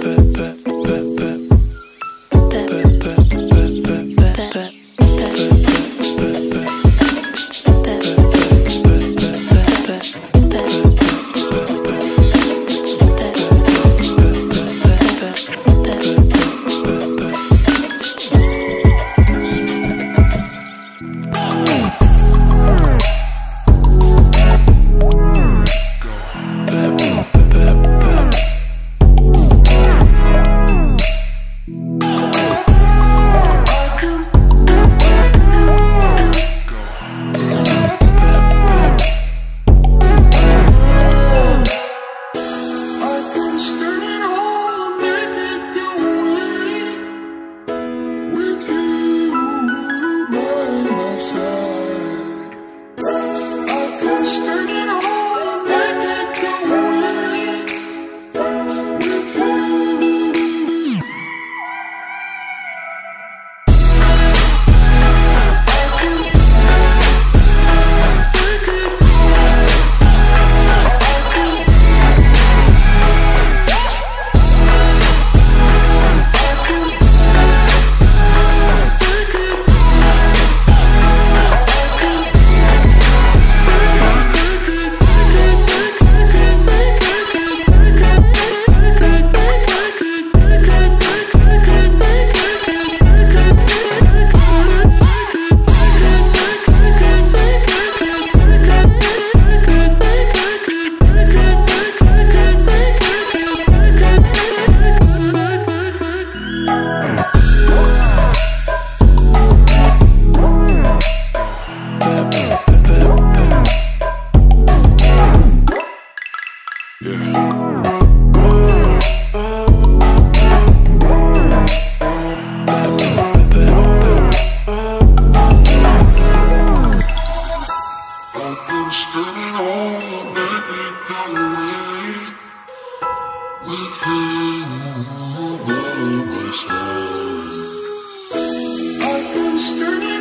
with I can stand